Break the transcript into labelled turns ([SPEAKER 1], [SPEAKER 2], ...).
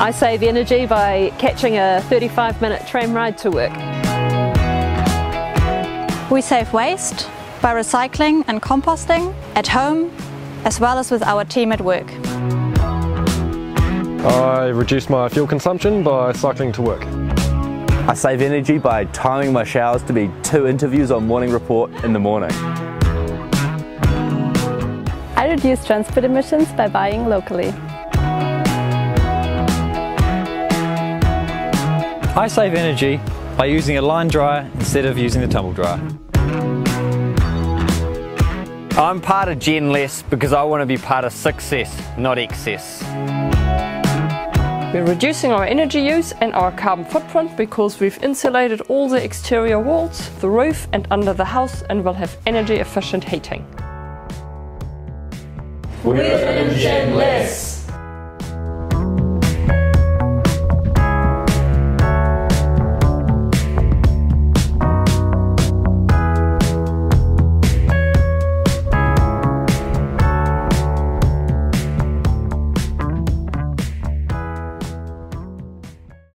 [SPEAKER 1] I save energy by catching a 35 minute tram ride to work.
[SPEAKER 2] We save waste by recycling and composting at home as well as with our team at work.
[SPEAKER 3] I reduce my fuel consumption by cycling to work.
[SPEAKER 4] I save energy by timing my showers to be two interviews on Morning Report in the morning.
[SPEAKER 5] I reduce transport emissions by buying locally.
[SPEAKER 6] I save energy by using a line dryer instead of using the tumble dryer.
[SPEAKER 7] I'm part of Gen Less because I want to be part of success, not excess.
[SPEAKER 8] We're reducing our energy use and our carbon footprint because we've insulated all the exterior walls, the roof and under the house and will have energy efficient heating.
[SPEAKER 9] We're Gen Less.